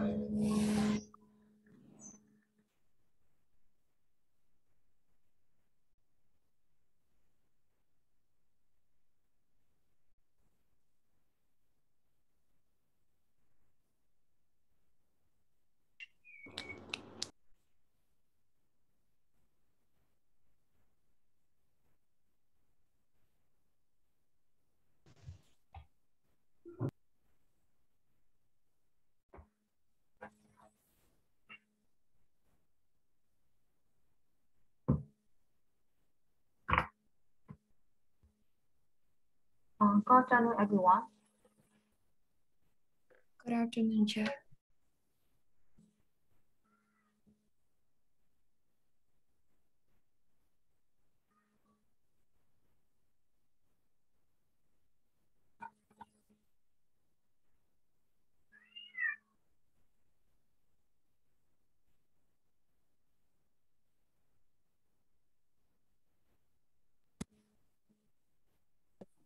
Amen. Uh, good afternoon, everyone. Good afternoon, Chair.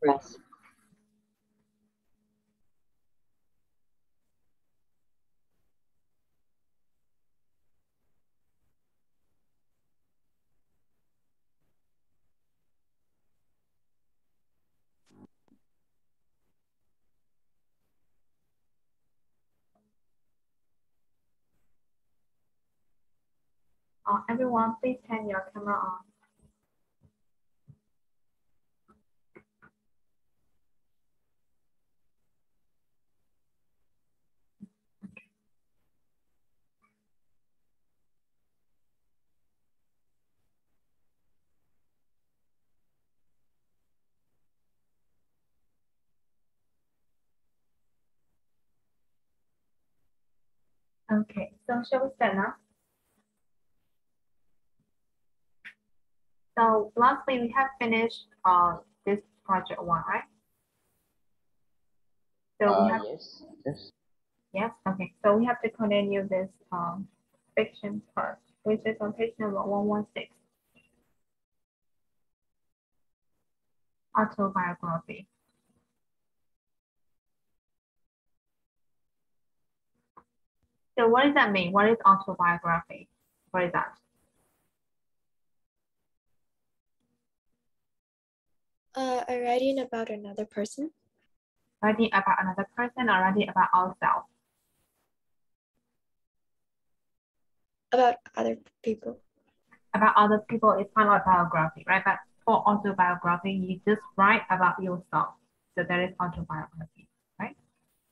Yes. Uh, everyone, please turn your camera on. Okay, so shall we start now? So lastly, we have finished uh, this project one, right? So we Uh, have, yes. Yes. yes, okay. So we have to continue this um, fiction part, which is on page number 116. Autobiography. So what does that mean? What is autobiography? What is that? Uh, a writing about another person. Writing about another person or writing about ourselves? About other people. About other people is kind of like biography, right? But for autobiography, you just write about yourself. So that is autobiography, right?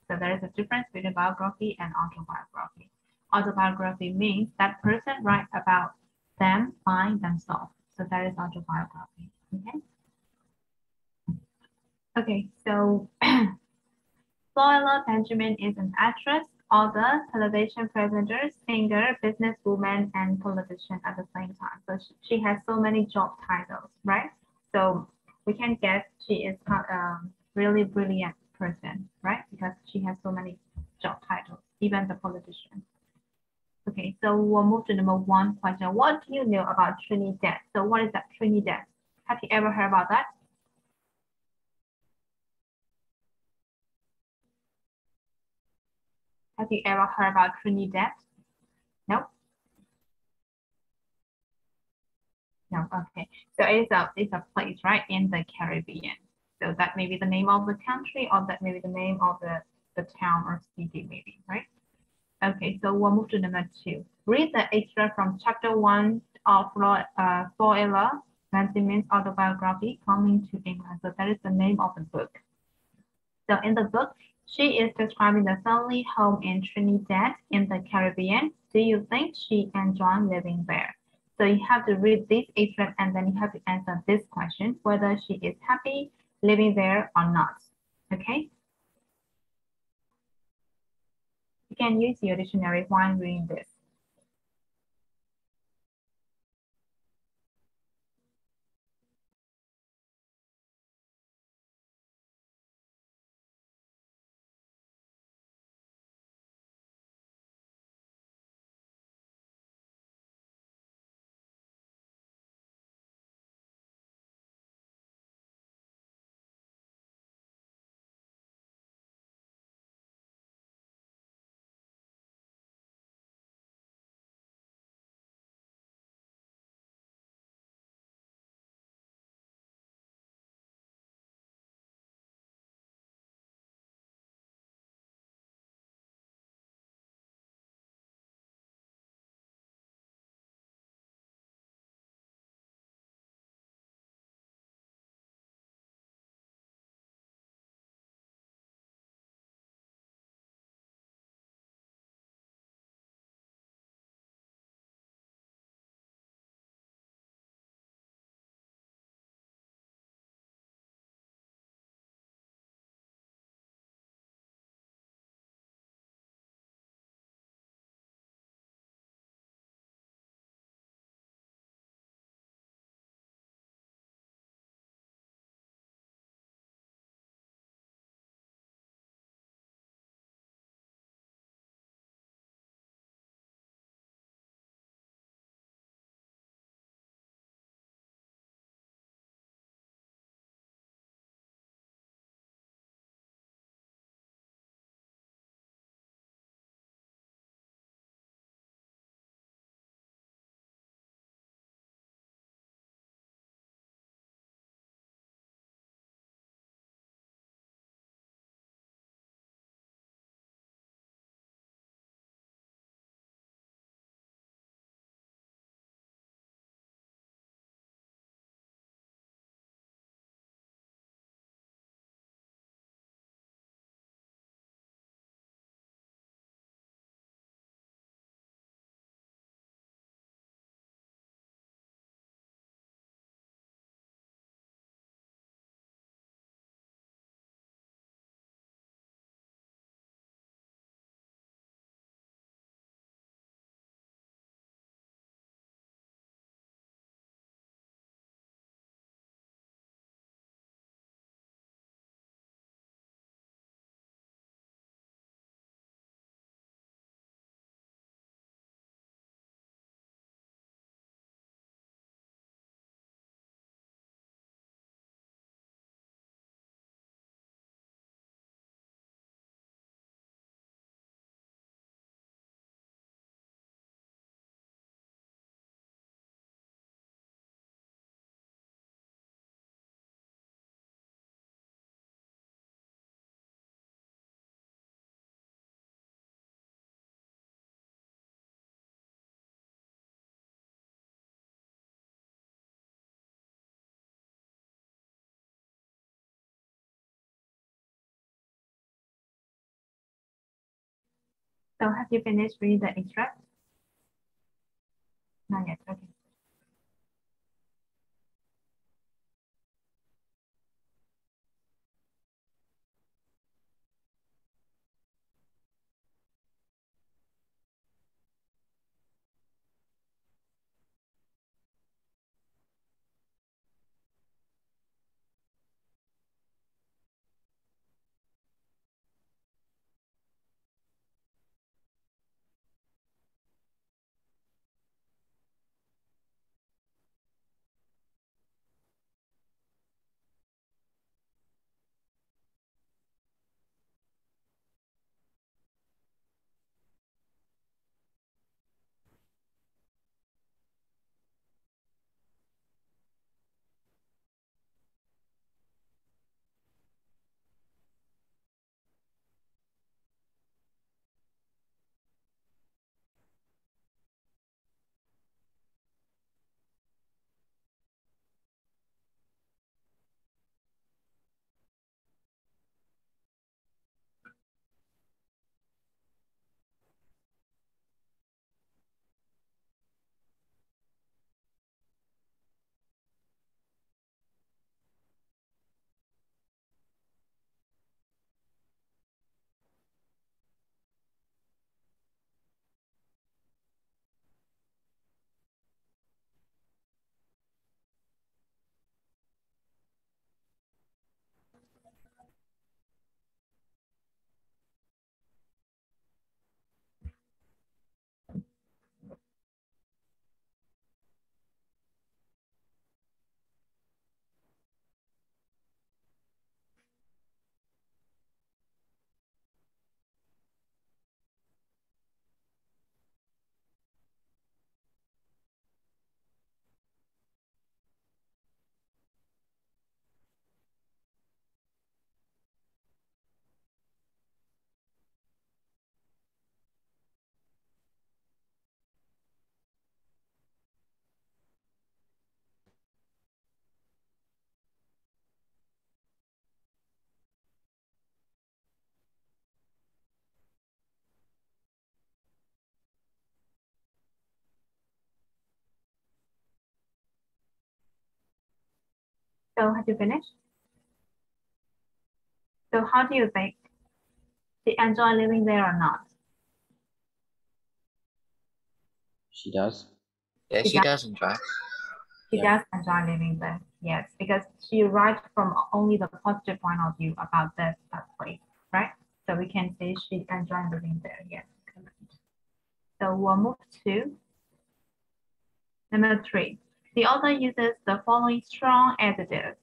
So there is a difference between biography and autobiography. Autobiography means that person write about them by themselves. So that is autobiography. Okay. Okay, so Floella Benjamin is an actress, author, television presenter, singer, businesswoman, and politician at the same time. So she, she has so many job titles, right? So we can guess she is a really brilliant person, right? Because she has so many job titles, even the politician. Okay, so we'll move to number one question. What do you know about Trinidad? So what is that Trinidad? Have you ever heard about that? Have you ever heard about Trinidad? No? No, okay. So it's a, it's a place, right, in the Caribbean. So that may be the name of the country or that may be the name of the, the town or city maybe, right? Okay, so we'll move to number two. Read the extract from chapter one of Flo, uh, Floella Benjamin's autobiography, Coming to England. So that is the name of the book. So in the book, she is describing the family home in Trinidad in the Caribbean. Do you think she enjoyed living there? So you have to read this extract and then you have to answer this question, whether she is happy living there or not. Okay? You can use your dictionary while reading this. So have you finished reading the extract? Not yet, okay. So have you finished? So how do you think? She enjoy living there or not? She does. Yeah, she Yeah. does enjoy. She Yeah. does enjoy living there, yes, because she writes from only the positive point of view about this that place, right? So we can say she enjoy living there, yes. correct. So we'll move to number three. The author uses the following strong adjectives.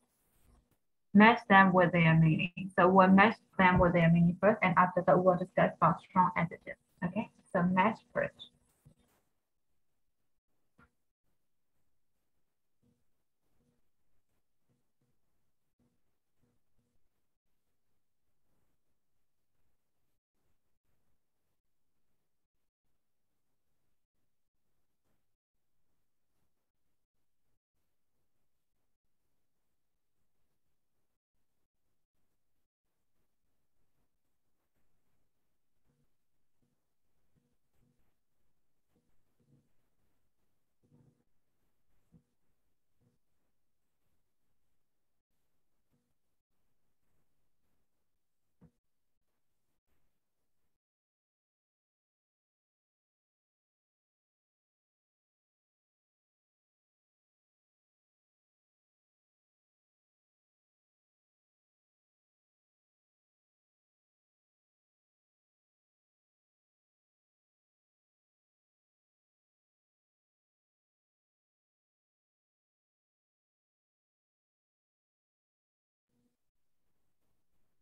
Match them with their meaning. So we'll match them with their meaning first, and after that we'll discuss about strong adjectives. Okay, so match first.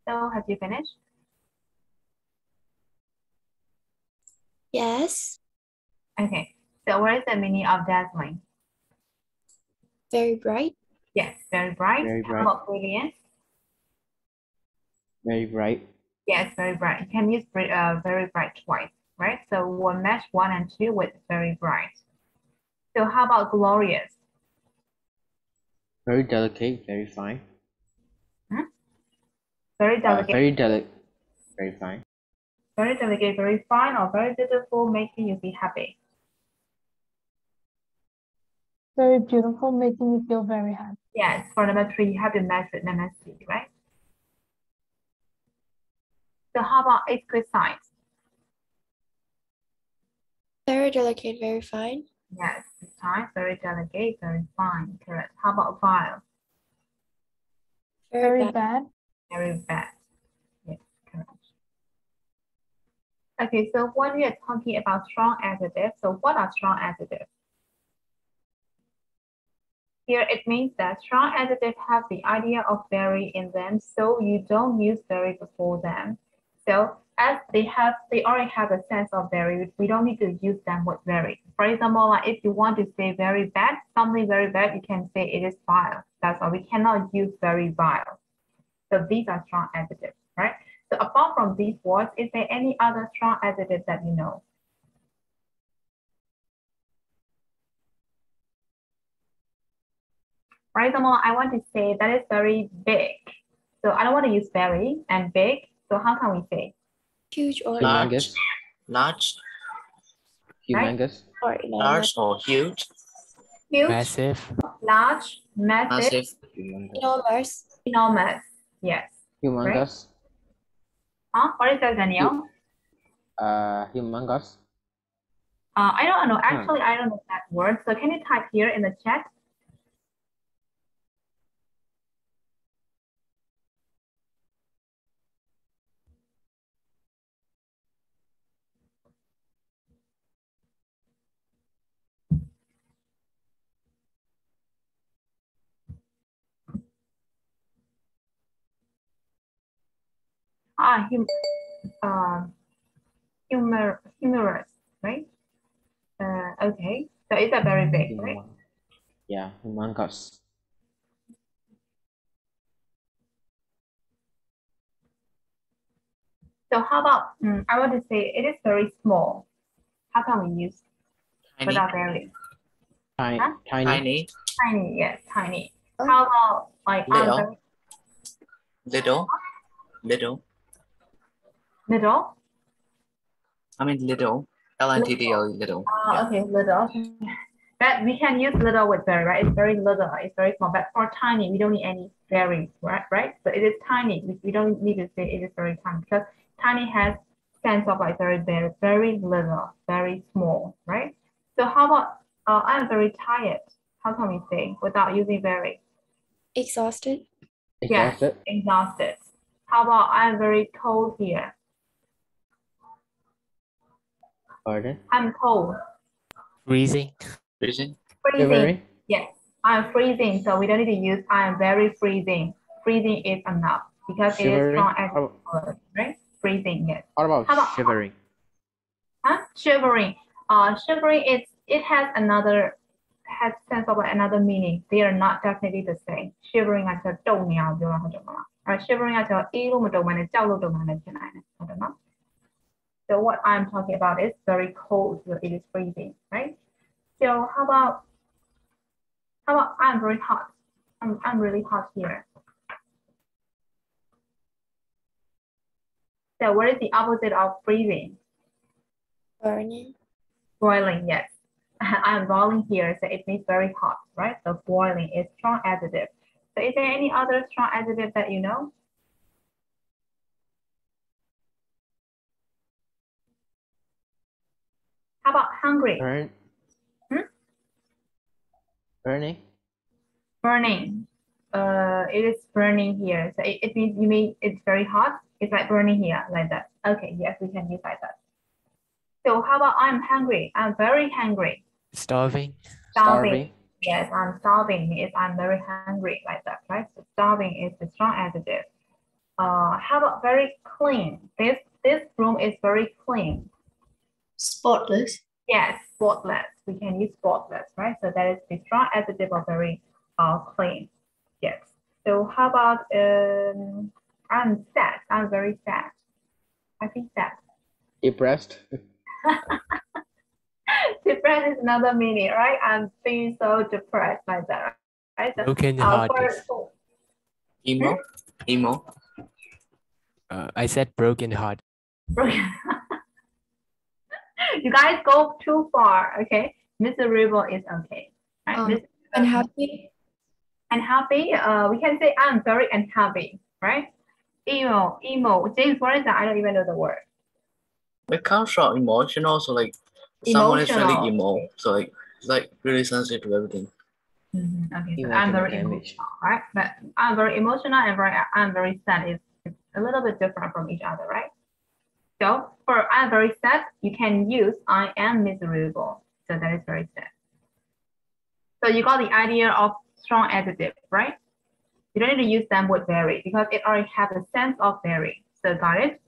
So have you finished? Yes, Okay, so what is the meaning of dazzling? very bright. Yes, very bright. Very How bright. about brilliant? Very bright. Yes, very bright. You can use bri- uh, very bright twice, right? So we'll match one and two with very bright. So how about glorious? Very delicate. Very fine. Very Uh, delicate. very delicate. Very fine. Very delicate, very fine, or very beautiful, making you be happy. Very beautiful, making you feel very happy. Yes, for number three, you have to match with number C, right? So how about exquisite? Very delicate, very fine. Yes, it's fine, very delicate, very fine, correct. How about vile? Very, Very bad. bad. Very bad. Yes, correct. Okay, so when we are talking about strong adjectives, so what are strong adjectives? Here it means that strong adjectives have the idea of very in them, so you don't use very before them. So as they have, they already have a sense of very, we don't need to use them with very. For example, like if you want to say very bad, something very bad, you can say it is vile. That's why we cannot use very vile. So these are strong adjectives, right? So apart from these words, is there any other strong adjective that you know? For example, I want to say that is very big. So I don't want to use very and big. So how can we say? Huge or Humongous. large, Humongous. or enormous. large or huge, Huge, Massive. large, massive, massive, Enormous. enormous. Yes. Humongous. Huh? What is that, Danielle? Uh, humongous. Uh, I don't know. Actually, I don't know that word. So can you type here in the chat? Ah, hum, uh, humor, humorous, right? Uh, okay, so it's a very big, right? Yeah, humongous. So how about, mm, I want to say it is very small. How can we use tiny, without very? Tiny. Huh? Tiny. tiny, Tiny, yes, tiny. Oh. How about like I'm Little. little, little, middle? I mean little, L-I-T-T-L, little. Uh, Yeah. okay, little. But we can use little with very, right? It's very little, it's very small. But for tiny, we don't need any very, right? Right? So it is tiny. We, we don't need to say it is very tiny because tiny has sense of like very, very, very little, very small, right? So how about uh, I'm very tired? How can we say without using very? Exhausted. Yeah. Exhausted. Exhausted. How about I'm very cold here? Pardon? I'm cold. Freezing. Freezing. Freezing. Very? Yes, I'm freezing. So we don't need to use I'm very freezing. Freezing is enough because shivering? it is strong as word, right? Freezing. Yes. What about, How about shivering? Huh? Shivering. Uh, shivering It's it has another has sense of another meaning. They are not definitely the same. Shivering I said, don't know. 啊，叫动摇，对吧？或者什么？而 shivering 啊，叫一路么动嘛呢，叫路动嘛呢，进来呢，好的吗？So what I'm talking about is very cold, so it is freezing, right? So how about how about I'm very hot? I'm I'm really hot here. So what is the opposite of freezing? Burning. Boiling, yes. I'm boiling here, so it means very hot, right? So boiling is strong adjective. So is there any other strong adjective that you know? How about hungry? Burn. Hmm? Burning. Burning. Uh, it is burning here. So it, it means you mean it's very hot. It's like burning here, like that. Okay, yes, we can use like that. So how about I'm hungry? I'm very hungry. Starving. Starving. Yes, I'm starving is I'm very hungry like that, right? So starving is the strong adjective. Uh, how about very clean? This this room is very clean. Spotless. Yes, spotless. We can use spotless, right? So that is the strong adjective of very uh clean. Yes. So how about um I'm sad. I'm very sad. I think sad. Depressed. Depressed is another meaning, right? I'm feeling so depressed like that, right? So, Broken uh, hearted. for- emo, emo, Uh, I said broken heart. broken guys go too far. Okay, miserable is okay. Right? Um, Unhappy. unhappy. Uh, we can say I'm very unhappy. Right? Emo, emo. James, what is that? I don't even know the word. It comes from emotional, so like someone is really emo, so like like really sensitive to everything. Mhm, Okay, so I'm very damage. emotional, right? But I'm very emotional and very I'm very sad. It's, it's a little bit different from each other, right? So for I'm very sad, you can use I am miserable. So that is very sad. So you got the idea of strong adjective, right? You don't need to use them with very because it already has a sense of very. So got it?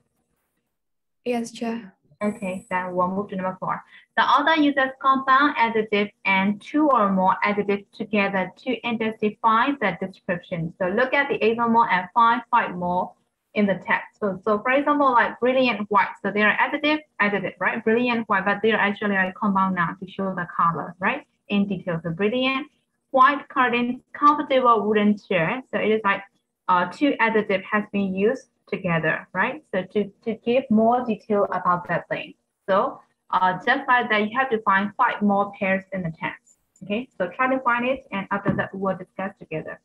Yes, teacher. Okay, then we'll move to number four. The author uses compound adjectives and two or more adjectives together to intensify the description. So look at the even more and find five more in the text. So, so for example, like brilliant white. So they are adjective, adjective, right? Brilliant white, but they are actually like compound noun to show the color, right? In detail. So brilliant white curtains, comfortable wooden chair. So it is like uh, two adjectives has been used together, right? So to, to give more detail about that thing. So uh, just like that, you have to find five more pairs in the text. Okay, so try to find it, and after that, we'll discuss together.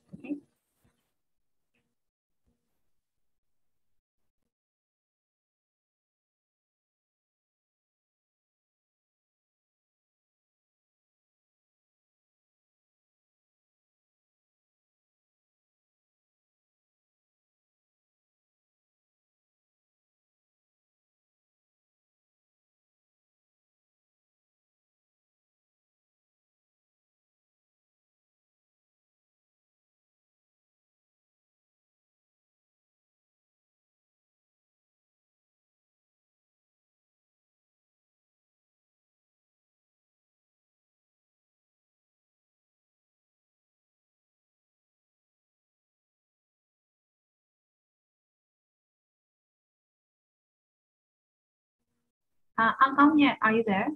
Uh, yeah, are you there?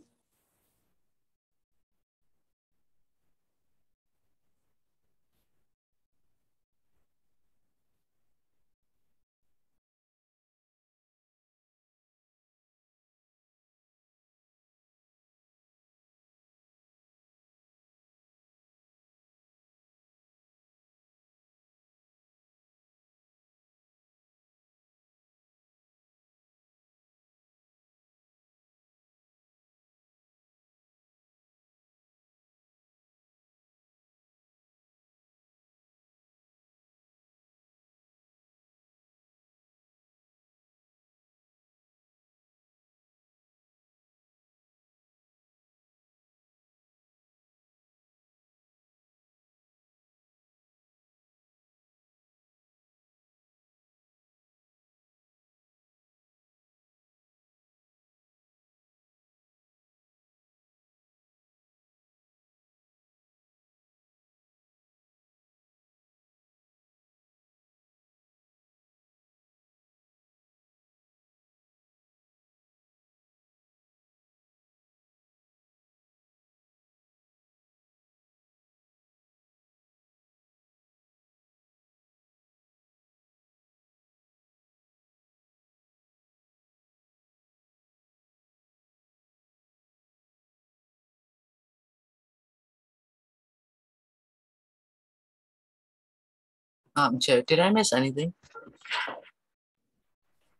Um, Chair, did I miss anything?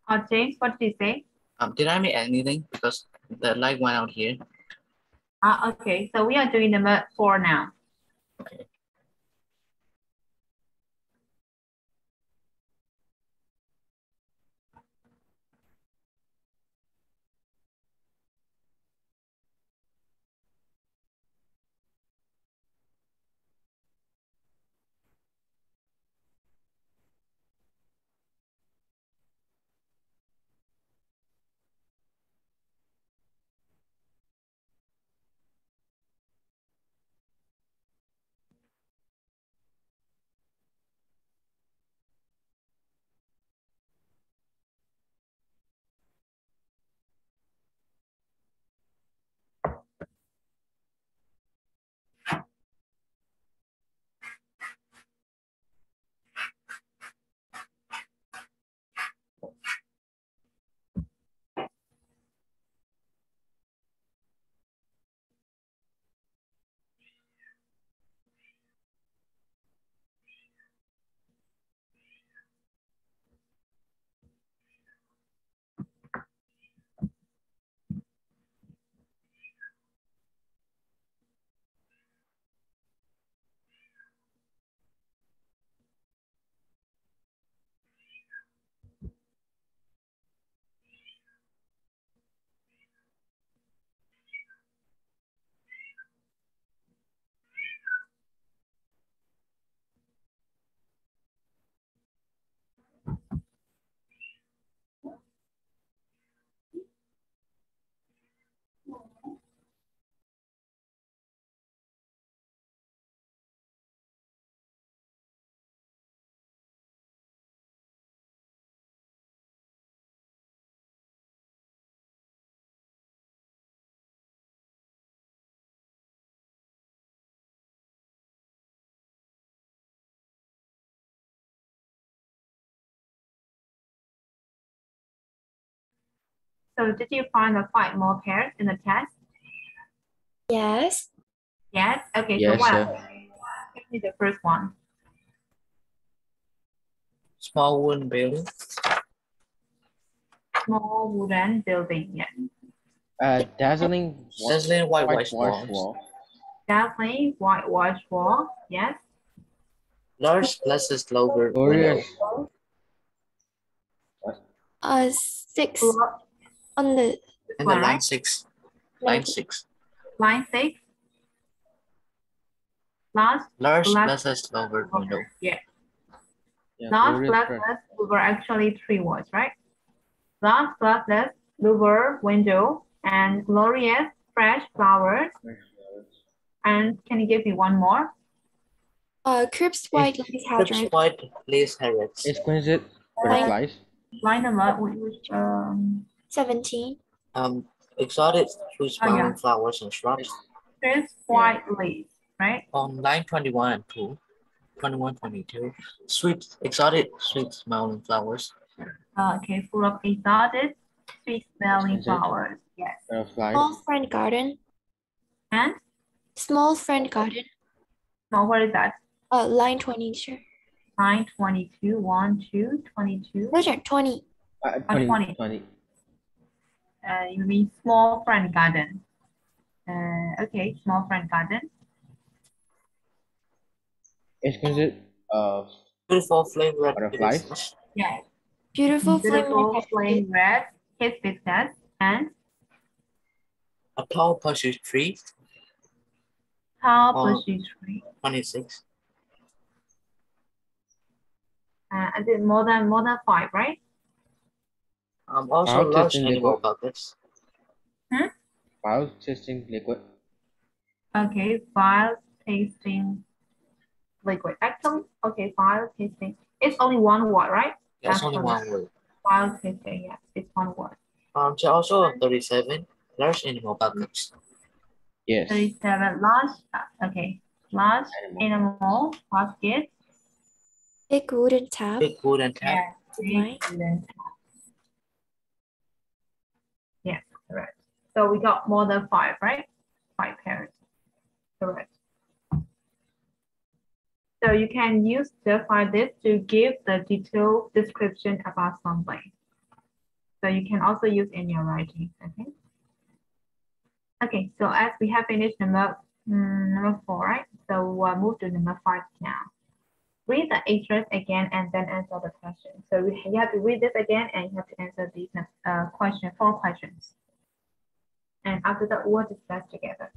Uh, James, what did you say? Um, did I miss anything? Because the light went out here. Uh, okay, so we are doing number four now. Okay. So did you find the five more pairs in the test? Yes. Yes. Okay. Yes, so what? sir. Give me the first one. Small wooden building. Small wooden building. Yes. Uh, dazzling Dazzling white whitewash white walls. wall. Definitely whitewash wall. Yes. Large glasses lower Glorious. window. Uh, six Block on the And the line six. Line like, six. line six. Last Large Glass- glasses lower window. Yeah. Yeah, Last glorious glasses friend. were actually three words, right? Last glasses, lower window, and glorious fresh flowers. And can you give me one more? uh, crisp white lace Crisp hydra. white lace harrods. Exquisite Like- butterflies. Line number, which, which, um, 17. Um, exotic fruit Oh, yeah. smelling flowers and shrubs. crisp white lace, right? On line 21 and 2. 21, 22. Sweet, exotic sweet smelling flowers. Uh, okay, full of exotic, sweet smelling flowers. Yes. Butterflies. Small friend garden. And, Small friend garden. no, what is that? Uh, line 22. Line 22, 1, 2, 22. Those are 20. Uh, 20. 20, 20. Uh, you mean small friend garden. Uh, okay, small friend garden. Exquisite uh, Beautiful flame red Butterflies. business. Yes. Beautiful flame. Beautiful red- flame red, his business, and A tall pursuit tree. tall bushy tree. 26. Uh, I did more than more than five, right? Um, also I'll large just animal indicate. buckets. While tasting liquid. Okay, file tasting liquid. Actually, okay, file tasting. It's only one word, right? That's That's only one word. File tasting, yes, it's one word. Um, there also 37 large animal buckets. Yes. 37 large, uh, okay, large Animal. animal basket. Big wooden tub. Big wooden tap. Yes, Right. big wooden tub. Yes, correct. So we got more than five, right? Five pairs. Correct. So you can use the file this to give the detailed description about something. So you can also use in your writing, okay? Okay, so as we have finished number, mm, number four, right? So we'll move to number five now. Read the address again and then answer the question. So you you have to read this again and you have to answer these uh, question, four questions. And after that, we'll discuss together.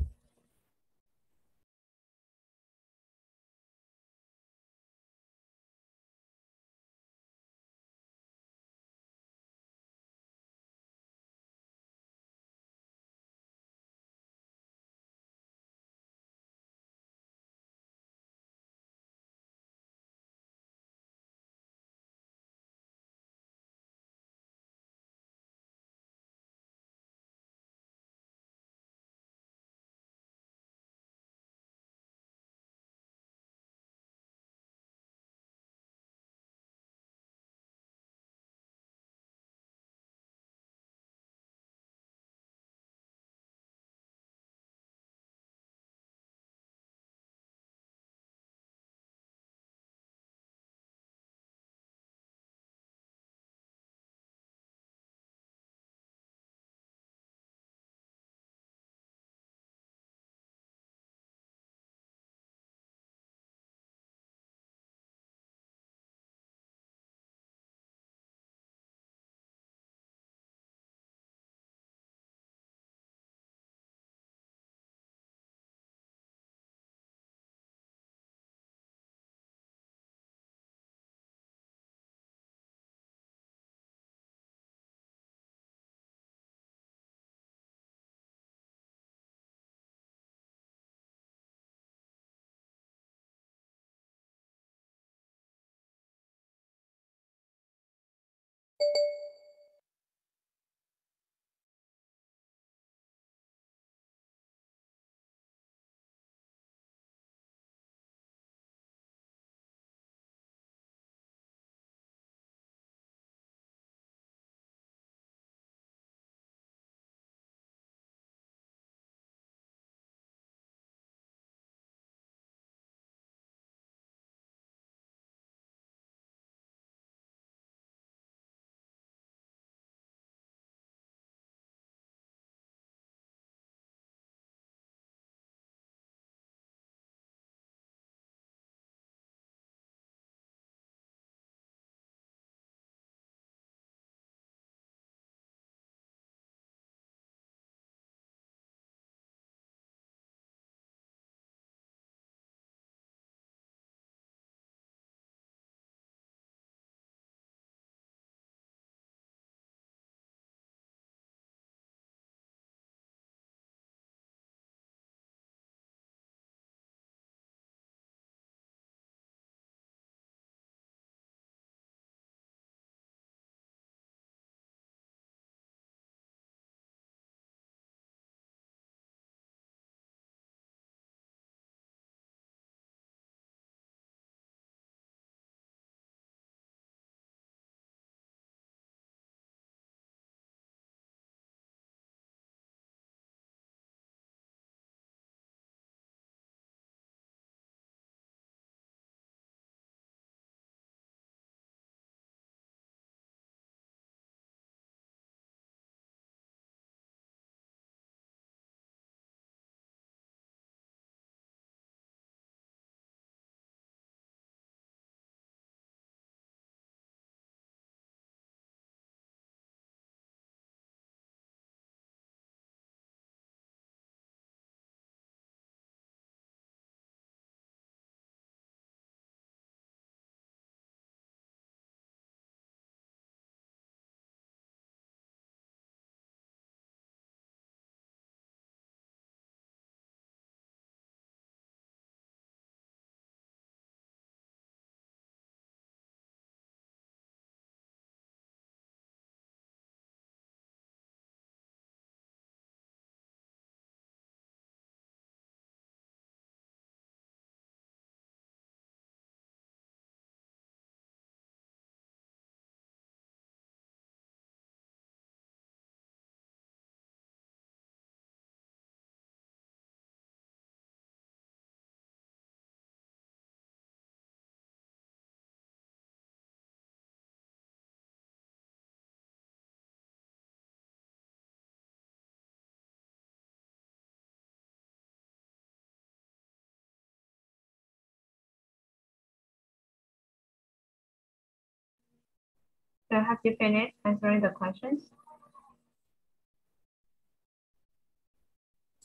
So have you finished answering the questions?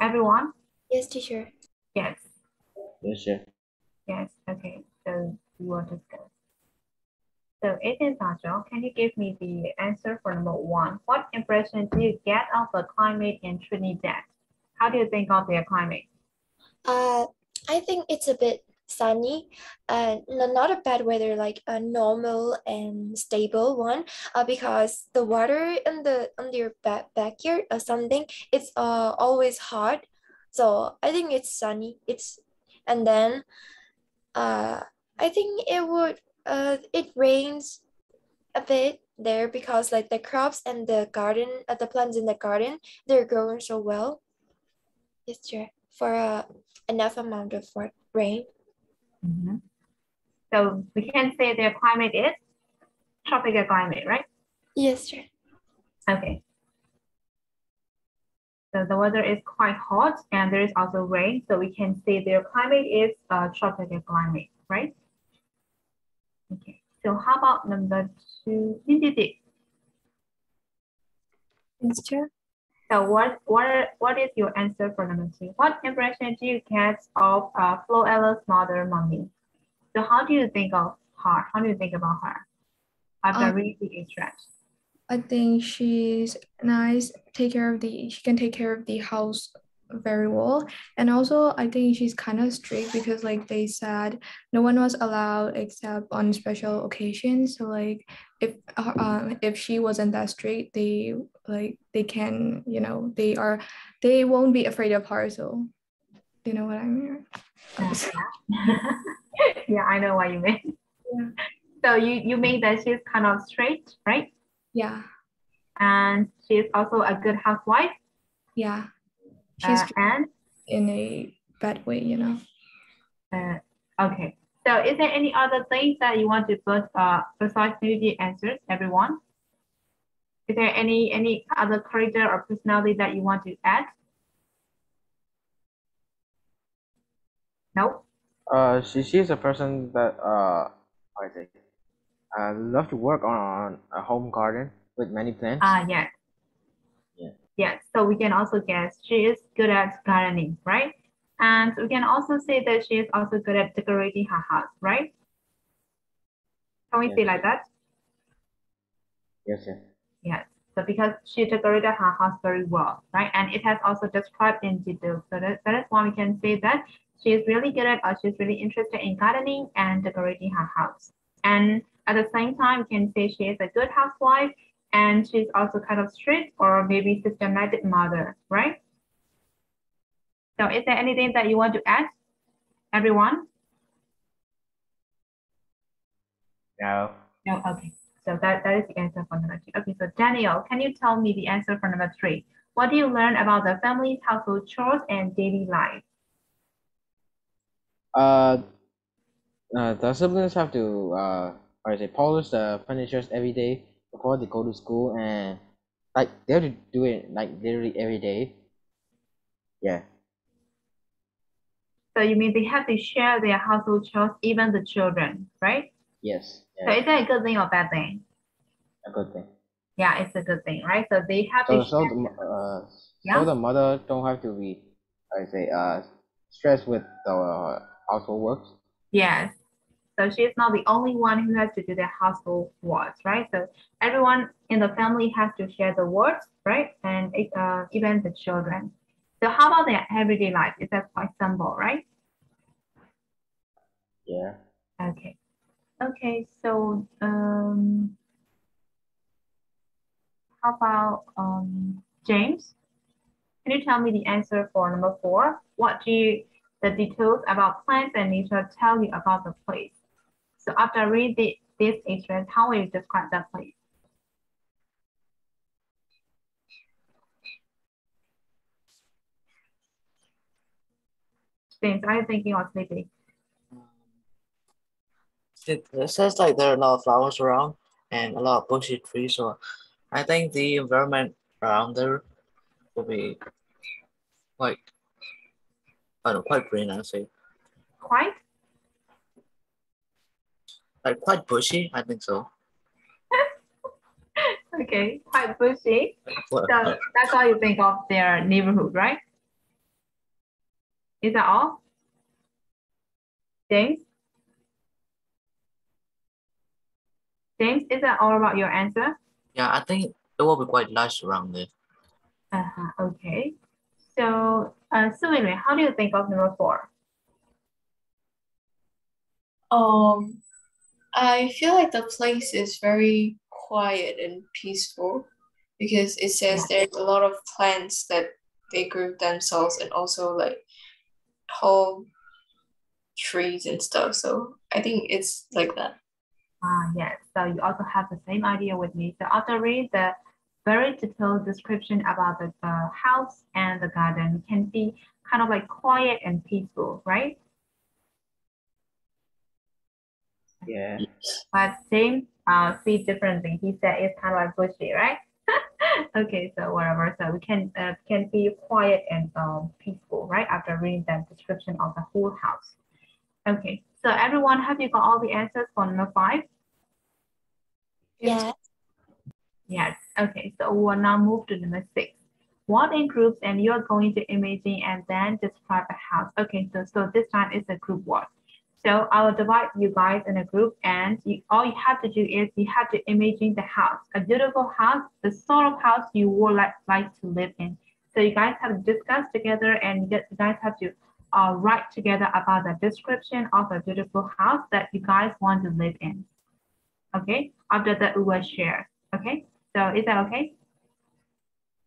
Everyone? Yes, teacher. Yes. Yes, sir. Yes. Okay. So we will discuss. So Ethan Sancho, can you give me the answer for number one? What impression do you get of the climate in Trinidad? How do you think of their climate? Uh, I think it's a bit sunny and no- not a bad weather, like a normal and stable one. Uh, because the water in the on your back backyard or something, it's uh always hot. So I think it's sunny. It's and then uh I think it would uh it rains a bit there because like the crops and the garden uh, the plants in the garden they're growing so well. Yes, sure. For uh, enough amount of rain. Mhm. So we can say their climate is tropical climate, right? Yes, sure. Okay. So the weather is quite hot and there is also rain. So we can say their climate is a tropical climate, right? Okay. So how about number two? Yes, sure. So what what what is your answer for number two? What impression do you get of uh, Flo Ella's mother, mommy? So how do you think of her? How do you think about her after Um, reading the extract? I think she's nice, take care of the, she can take care of the house very well. And also, I think she's kind of strict because, like they said, no one was allowed except on special occasions. So, like, if uh, if she wasn't that strict, they like they can, you know, they are, they won't be afraid of her. So, you know what I mean? Uh, yeah, I know what you mean. Yeah. So you you mean that she's kind of straight, right? Yeah, And she's also a good housewife. yeah. She's Uh, and in a bad way, you know. uh, okay. So is there any other things that you want to put uh besides maybe the answers, everyone? Is there any any other character or personality that you want to add? No? Uh, she she's a person that uh, I say, uh, love to work on a home garden with many plants. Ah, yes. Yeah. Yes, so we can also guess she is good at gardening, right? And we can also say that she is also good at decorating her house, right? Can we say like that? Yes, yes. Yes. So because she decorated her house very well, right? And it has also described in detail. So that, that is why we can say that she is really good at or she's really interested in gardening and decorating her house. And at the same time, we can say she is a good housewife and she's also kind of strict or maybe systematic mother, right? So is there anything that you want to add, everyone? No. No, okay. So that, that is the answer for number two. Okay, so Daniel, can you tell me the answer for number three? What do you learn about the family's household chores and daily life? Uh, uh, the siblings have to uh, how I say, polish the furniture every day before they go to school, and like they have to do it like literally every day. Yeah. So you mean they have to share their household chores, even the children, right? Yes. So is that a good thing or bad thing? A good thing. Yeah, it's a good thing, right? So they have So to so share. the uh Yeah. so the mother don't have to be, I say, uh, stressed with the uh, household work. Yes. So she's not the only one who has to do the household work, right? So everyone in the family has to share the work, right? And it, uh, even the children. So how about their everyday life? Is that quite simple, right? Yeah. Okay. Okay, so um how about um James? Can you tell me the answer for number four? What do you the details about plants and nature tell you about the place? So after read the, this extract, how will you describe that place? Are you thinking sleeping? It, it says like there are a lot of flowers around and a lot of bushy trees. So I think the environment around there will be quite, I don't know, quite green, I'd say. Quite? Like quite bushy, I think so. Okay, quite bushy. So that's all you think of their neighborhood, right? Is that all? James? James, is that all about your answer? yeah, I think it will be quite large around there. Uh-huh, okay. So, uh, Suwei, how do you think of number four? Um, I feel like the place is very quiet and peaceful because it says there's a lot of plants that they group themselves and also like tall trees and stuff. So I think it's like that. Ah, yes. So you also have the same idea with me. So after read the very detailed description about the, the house and the garden, can be kind of like quiet and peaceful, right? Yeah. But James uh, see differently. He said it's kind of like bushy, right? Okay, so whatever. So we can uh, can be quiet and um, peaceful, right? After reading that description of the whole house. Okay, so everyone, have you got all the answers for number five? Yes. Yes. Okay, so we'll now move to number six. What in groups and you're going to imagine and then describe a house. Okay, so so this time it's a group work. So I will divide you guys in a group and you, all you have to do is you have to imagine the house, a beautiful house, the sort of house you would like, like to live in. So you guys have to discuss together and you guys have to uh, write together about the description of a beautiful house that you guys want to live in. Okay, after that we will share. Okay, so is that okay?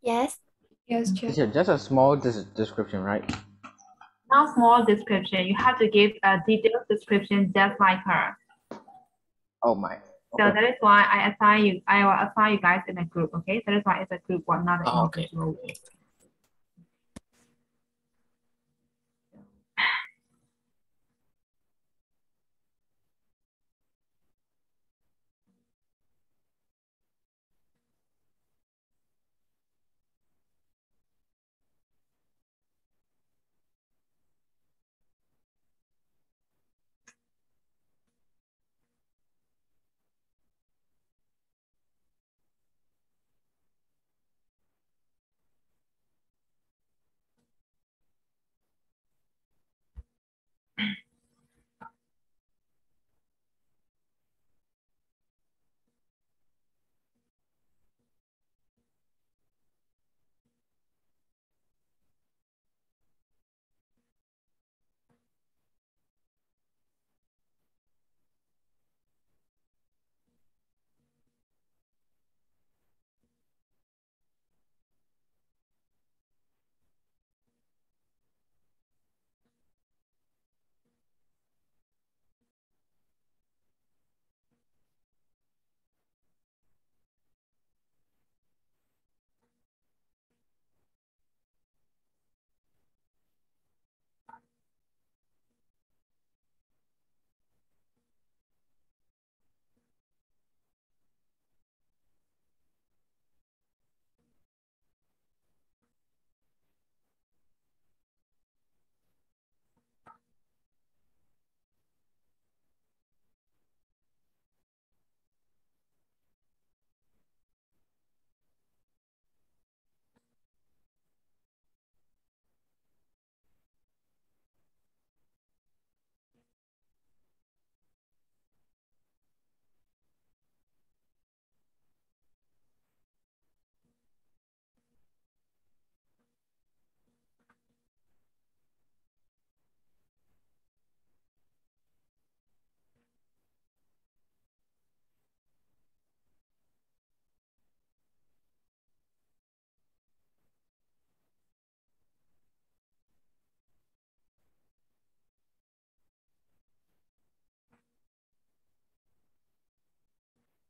Yes. Yes, Chair. Just a small des- description, right? Not small description, you have to give a detailed description just like her. Oh my. So that is why I assign you, I will assign you guys in a group, okay? That is why it's a group one, not an ah, Oh, individual. one.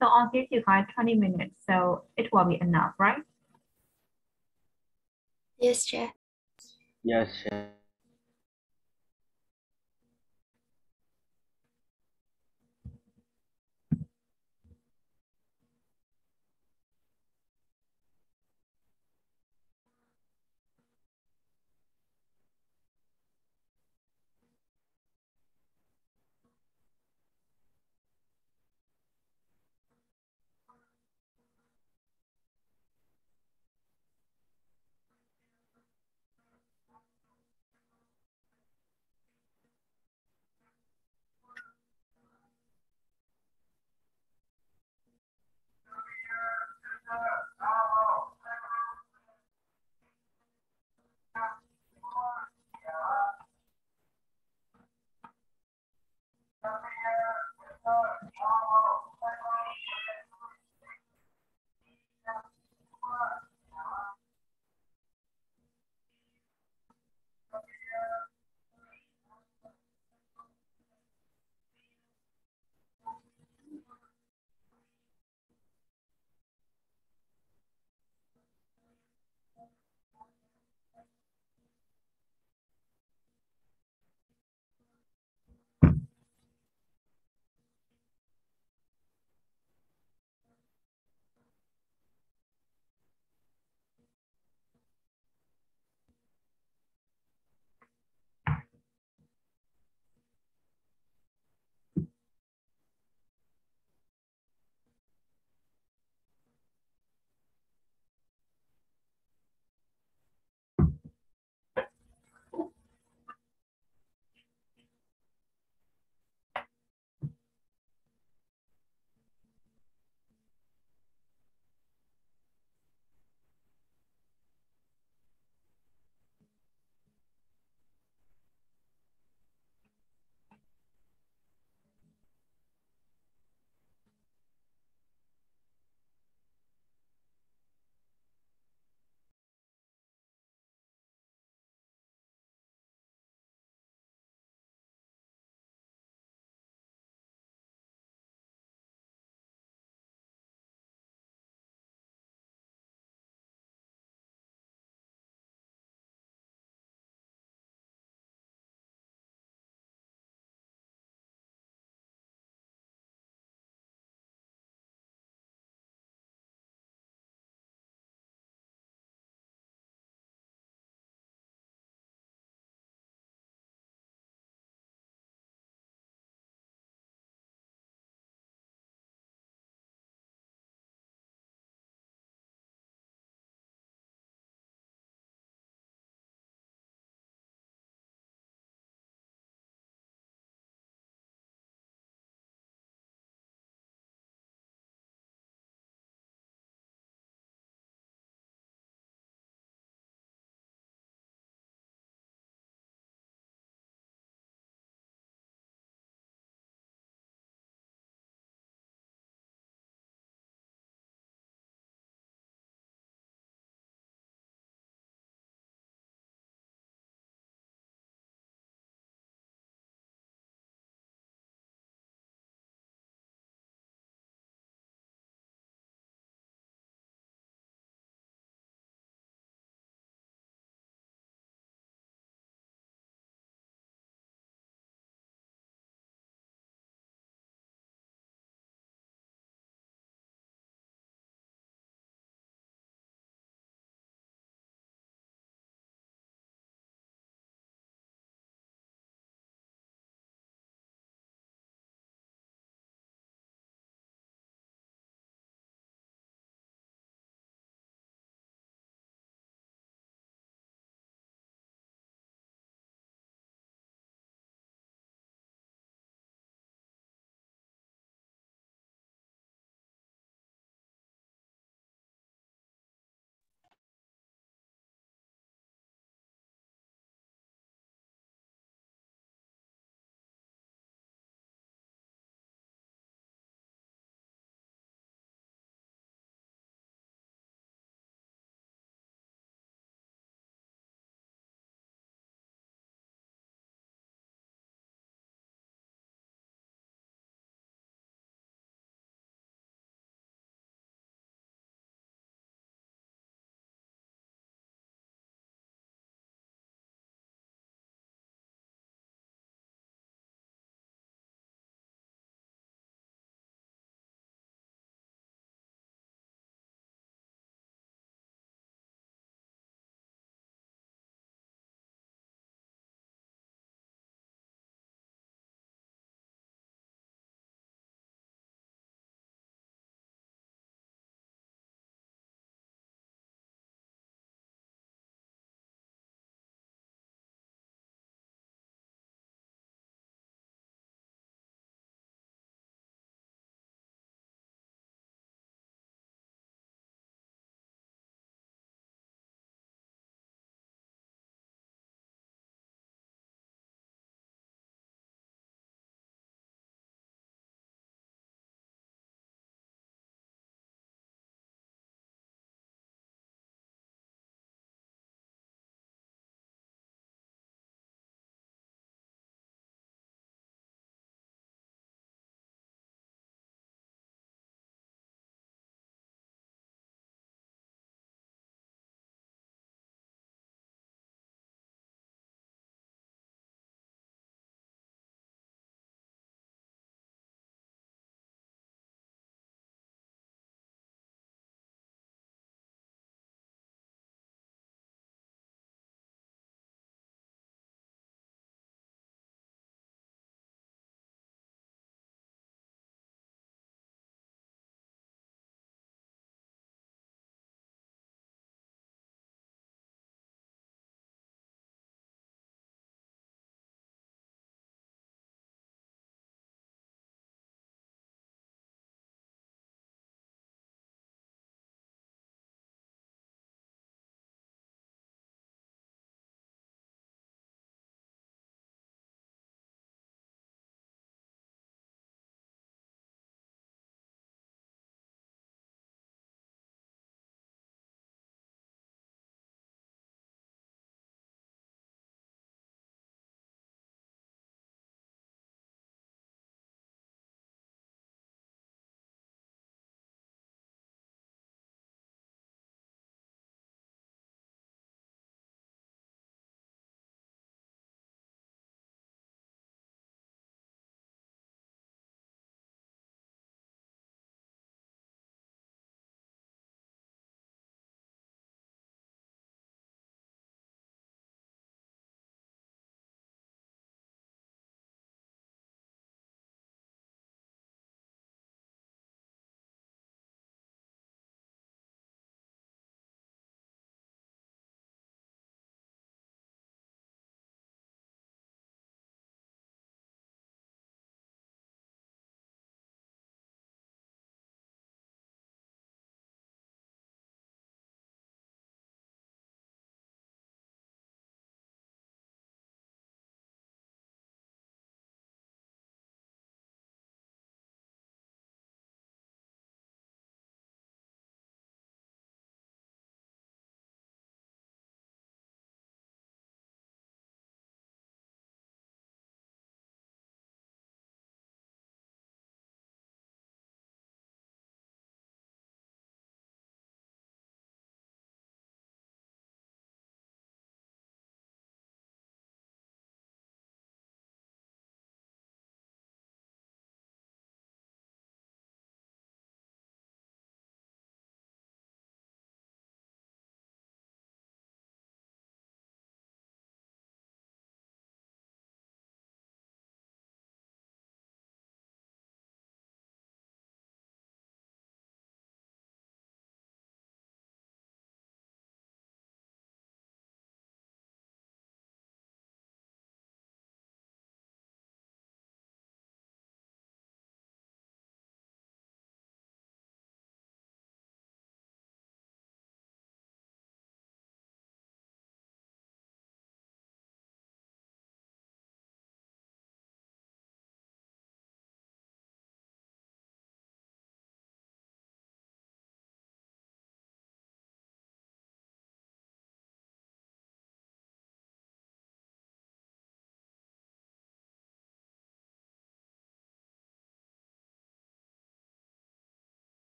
So I'll give you guys twenty minutes, so it will be enough, right? Yes, Chair. Yes. yeah.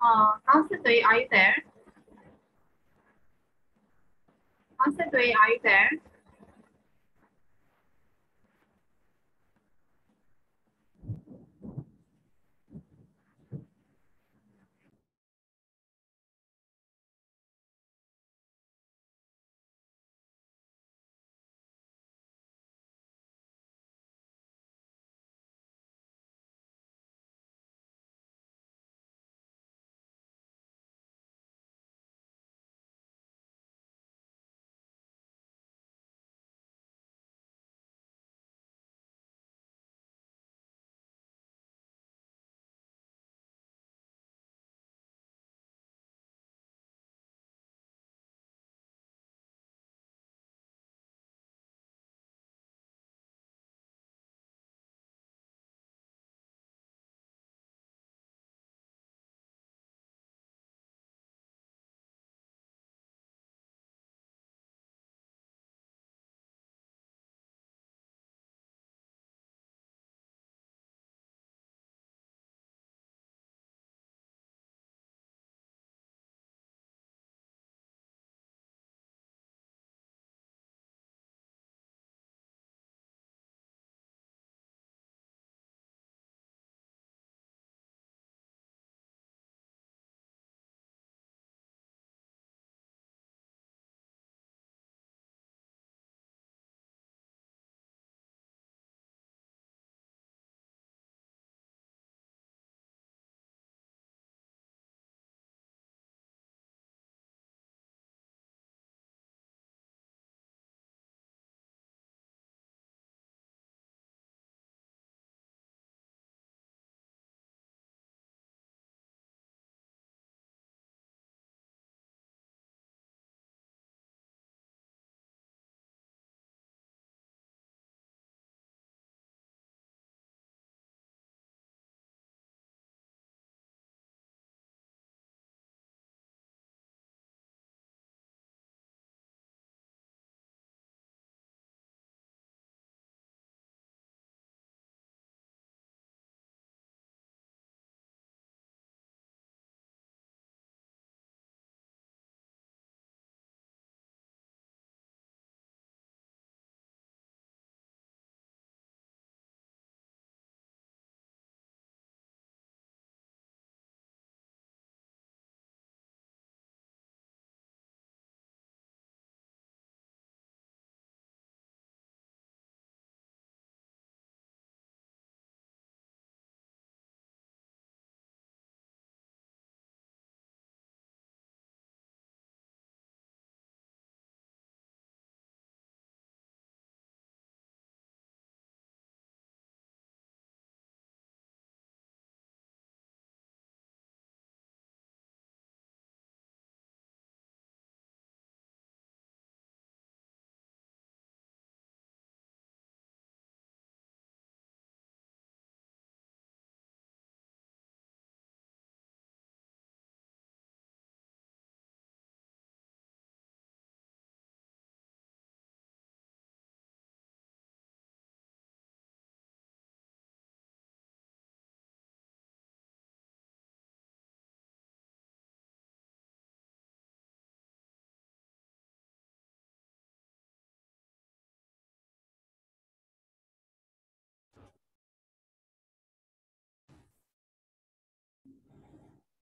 Uh, Constantly, are you there? Constantly, are you there?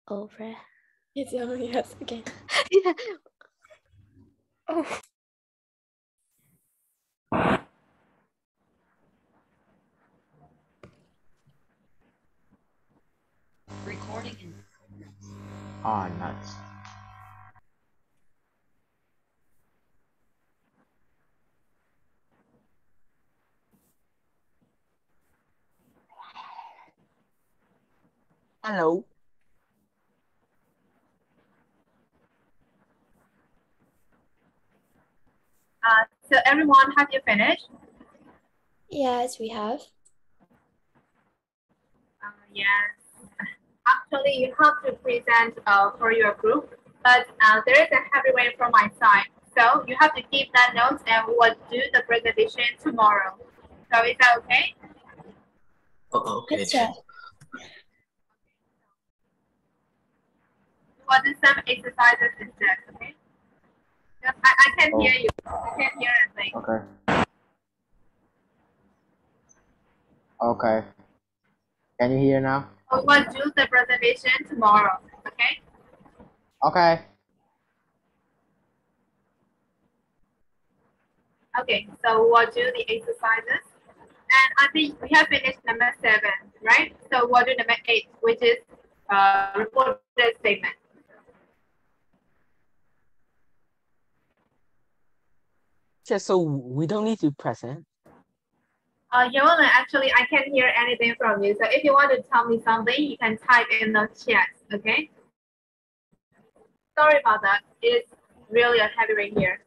Over. It's only us again. yeah. Oh. Recording in Ah, nuts. Hello. Uh, so everyone, have you finished? Yes, we have. Uh, yes. Actually, you have to present uh, for your group, but uh, there is a heavy rain from my side. So you have to keep that notes and we will do the presentation tomorrow. So is that okay? Oh, okay. Gotcha. We'll do some exercises instead, okay? Yes, I, I can Oh. hear you. I can hear everything. Okay. Okay. Can you hear now? We will do the presentation tomorrow, okay? Okay. Okay, so we'll do the exercises. And I think we have finished number seven, right? So we'll do number eight, which is uh, reported statement. Teacher, so we don't need to present. Uh, Yolanda, actually, I can't hear anything from you. So if you want to tell me something, you can type in the chat, okay? Sorry about that. It's really a heavy rain here.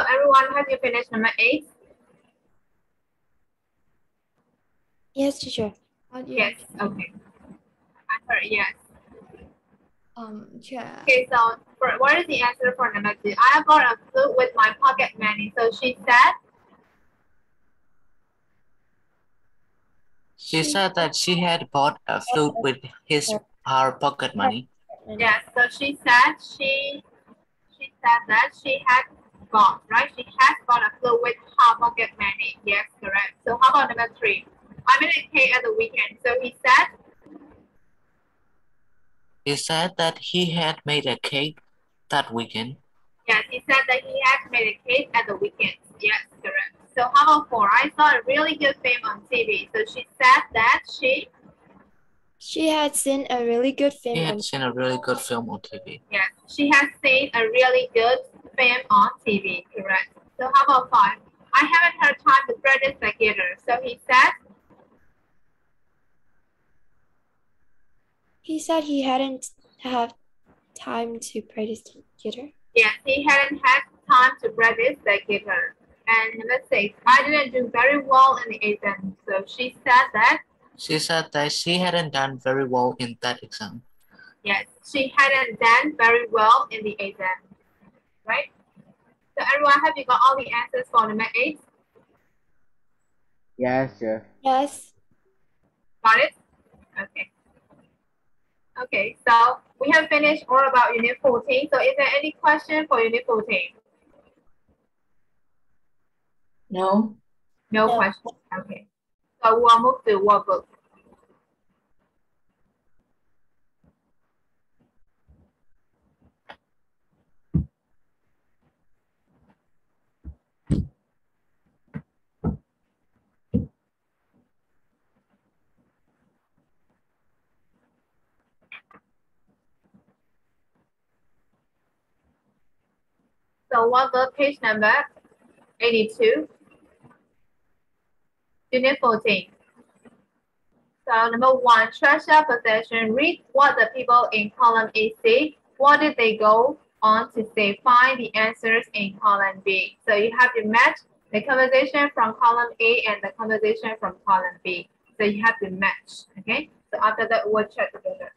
So everyone, have you finished number eight? Yes, teacher. Yes, okay. I heard yes. Um, yeah. Okay, so for what is the answer for number two? I have got a flute with my pocket money. So she said, She said that she had bought a flute with his her pocket money. yes. So she said she she said that she had bought, right? She has bought a with her pocket money. Yes, correct. So how about number three? I made a cake at the weekend. So he said, He said that he had made a cake that weekend. yes, he said that he had made a cake at the weekend. Yes, correct. So how about four? I saw a really good film on TV. So she said that she She had seen a really good film He on had seen a really good film on TV. Yes, she has seen a really good film on TV, correct. So how about five? I haven't had time to practice the guitar. So he said, He said he hadn't had time to practice the guitar. yes, he hadn't had time to practice the guitar. And number six, I didn't do very well in the exam. So she said that, She said that she hadn't done very well in that exam. yes, she hadn't done very well in the exam, right? So everyone, have you got all the answers for number eight? Yes, sure. Yes. Got it? Okay. Okay, so we have finished all about Unit 14. So is there any question for Unit 14? No. No, No. question. Okay. So we'll move to workbook. So workbook page number 82. Unit 14. So number one, treasure possession. Read what the people in column A say. what did they go on to say? Find the answers in column B. So you have to match the conversation from column A and the conversation from column B. So you have to match, okay? So after that, we'll check together.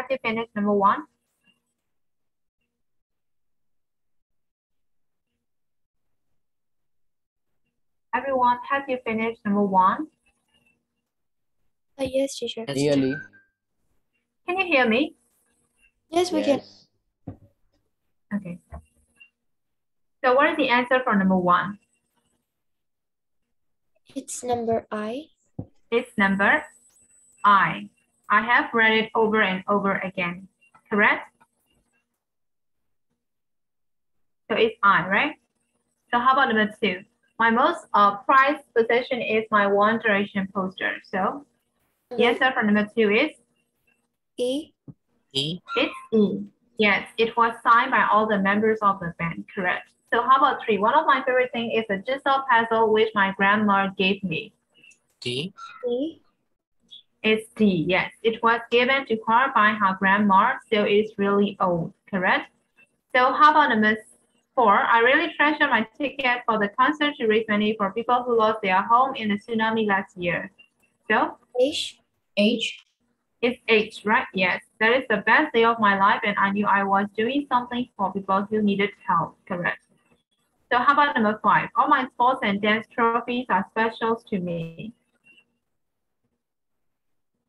Have you finished number one? Everyone, have you finished number one? Uh, yes, teacher. Yes, teacher. Clearly. Can you hear me? Yes, we can. Okay. So what is the answer for number one? It's number I. It's number I. I have read it over and over again, correct? So it's I, right? So how about number two? My most uh, prized possession is my One Direction poster. So the answer for number two is E. E. It's E. Yes, it was signed by all the members of the band, correct. So how about three? One of my favorite things is a jigsaw puzzle which my grandma gave me. D. E. It's D, yes. It was given to her by her grandma, so it's really old, correct? So how about number four? I really treasure my ticket for the concert to raise money for people who lost their home in the tsunami last year. So H. H. It's H, right? Yes. That is the best day of my life, and I knew I was doing something for people who needed help. Correct. So how about number five? All my sports and dance trophies are specials to me.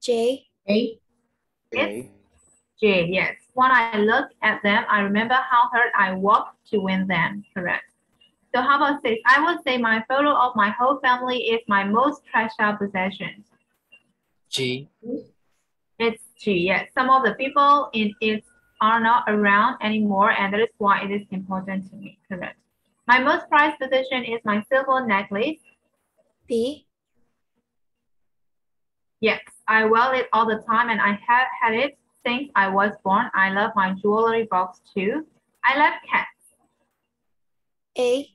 J. A. Okay. J, yes. When I look at them, I remember how hard I worked to win them. Correct. So how about six? I would say my photo of my whole family is my most treasured possession. G. It's G, yes. Some of the people in it are not around anymore, and that is why it is important to me. Correct. My most prized possession is my silver necklace. B. Yes, I wear it all the time, and I have had it since I was born. I love my jewelry box too. I love cats. A.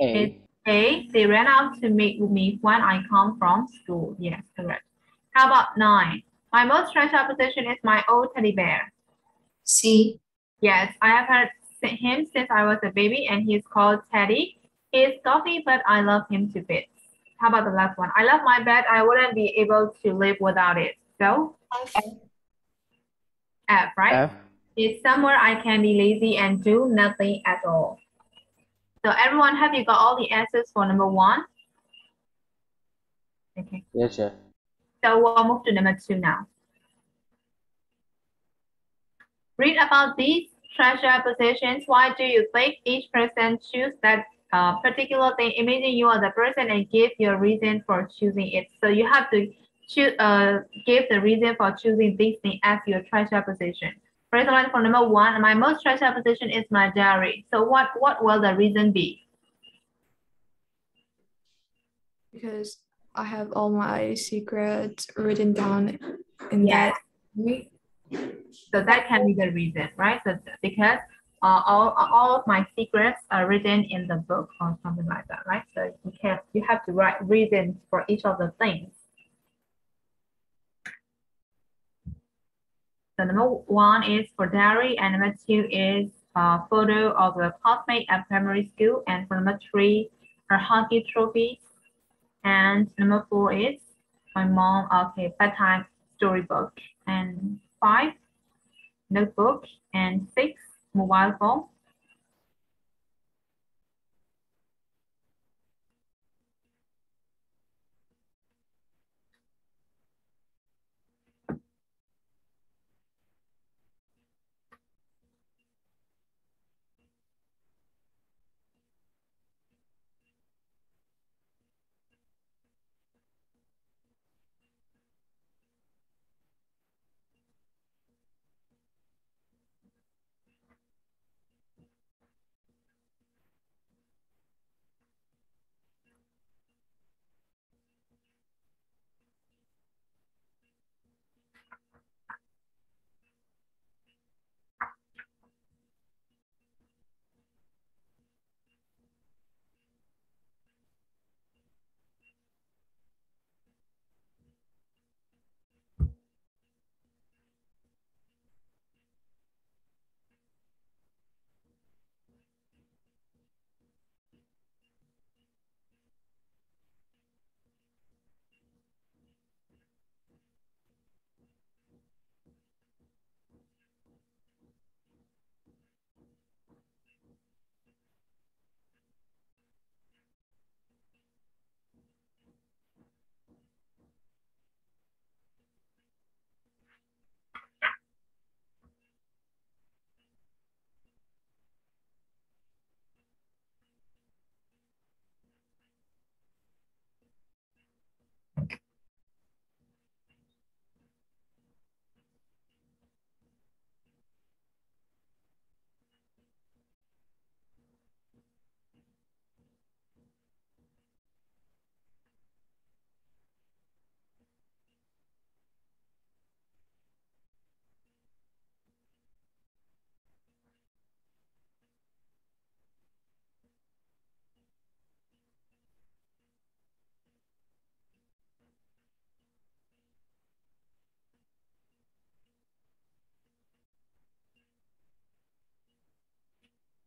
A. It's A. They ran out to meet me when I come from school. Yes, correct. How about nine? My most treasured possession is my old teddy bear. C. Yes, I have had him since I was a baby, and he's called Teddy. He is stuffy, but I love him to bits. How about the last one? I love my bed. I wouldn't be able to live without it. So F. F, right? F. It's somewhere I can be lazy and do nothing at all. So everyone, have you got all the answers for number one? Okay, Yes, sir. so we'll move to number two now. Read about these treasure possessions. Why do you think each person choose that uh, particular thing? Imagine you are the person and give your reason for choosing it. So you have to choose, uh, give the reason for choosing this thing as your treasure position. For example, for number one, my most treasured position is my diary. So what, what will the reason be? because I have all my secrets written down in Yes. that. So that can be the reason, right? So because uh, all, all of my secrets are written in the book or something like that, right? So you can you have to write reasons for each of the things. So number one is for diary, and number two is a photo of a classmate at primary school, and for number three, her hockey trophy, and number four is my mom, okay, bedtime storybook, and five, notebook, and six, mobile phone.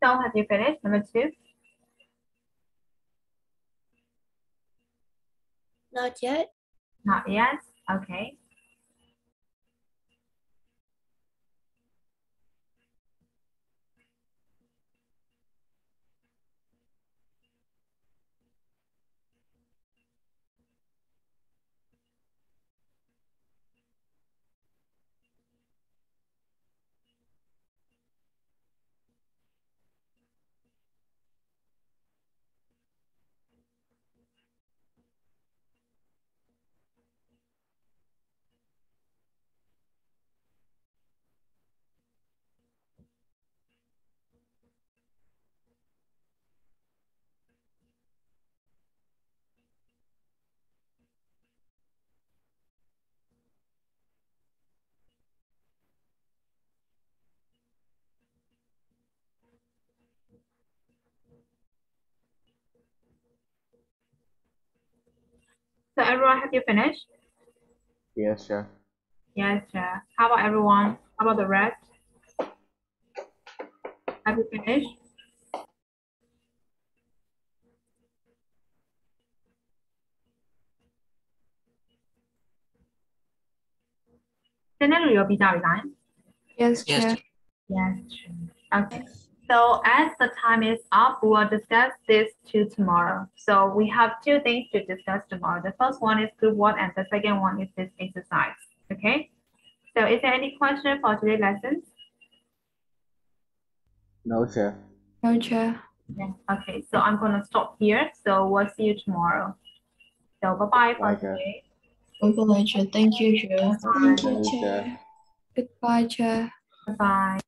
So have you finished number two? Not yet. Not yet. Okay. So everyone, have you finished? Yes, sure. Yes, Chair. How about everyone? How about the rest? Have you finished? Send it to your pizza resign. Yes, Yes. Yes, true. Okay. So as the time is up, we will discuss this to tomorrow. So we have two things to discuss tomorrow. The first one is group one and the second one is this exercise. Okay. So is there any question for today's lesson? No, sure. No, Chair. Yeah. Okay. So I'm gonna stop here. So we'll see you tomorrow. So bye bye for Bye, Chair. today. Bye-bye, Chair. Thank you, Chair. Thank you, Thank you, Chair. Chair. Goodbye, Chair. Bye bye.